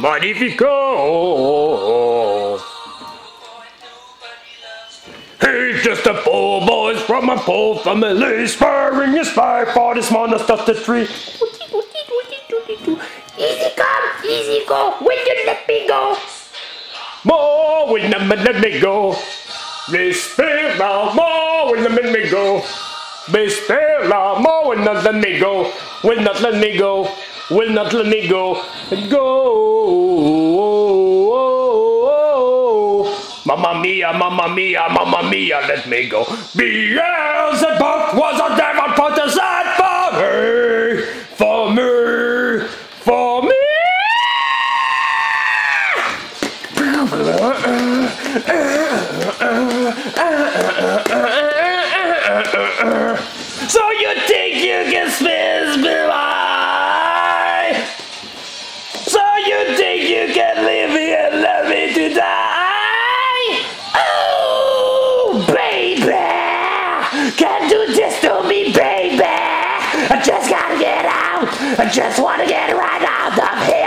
Magnifico. He's just a poor boy from a poor family, spurring his spy for this monster the tree. Easy come, easy go, when you let me go. More will the men let me go. Be still now, more will the men let me go. Be still now, more when not let me go. Will not let me go. Will not let me go. Go. Mamma mia, mamma mia, mamma mia, let me go. Beelzebub was a devil put aside for me, for me, for me. So you can't do this to me, baby. I just gotta get out. I just wanna get right out of here.